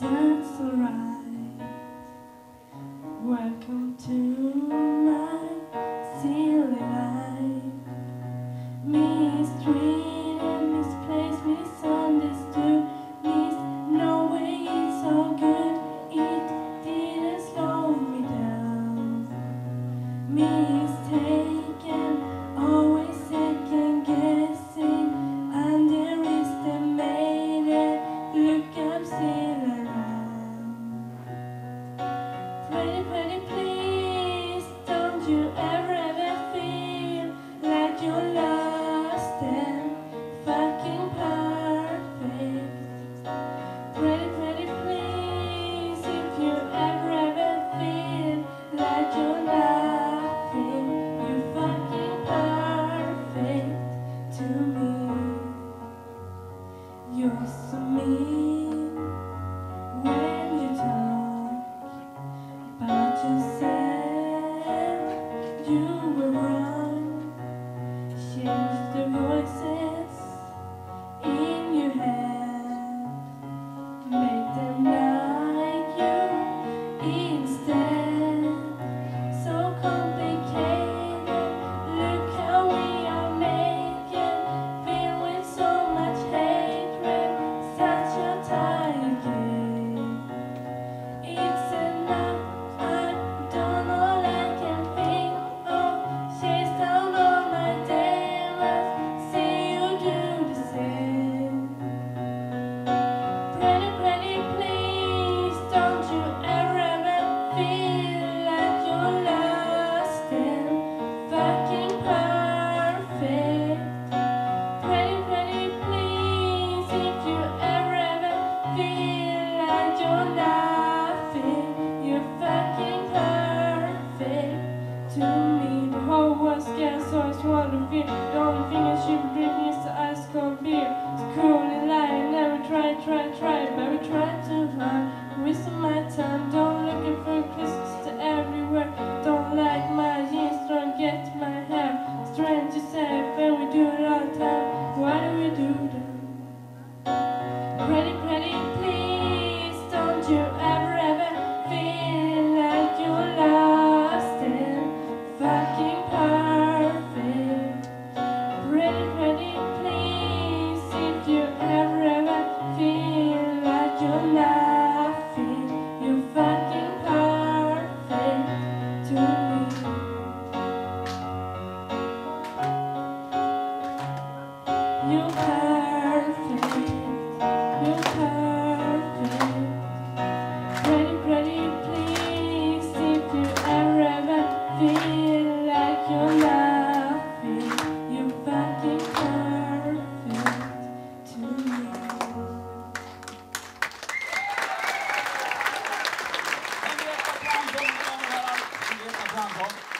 That's alright. Welcome to you were fear The only thing that she bring is the ice cold beer. It's cool and light, never try, try, try we try to find, wasting my time, You have Merci.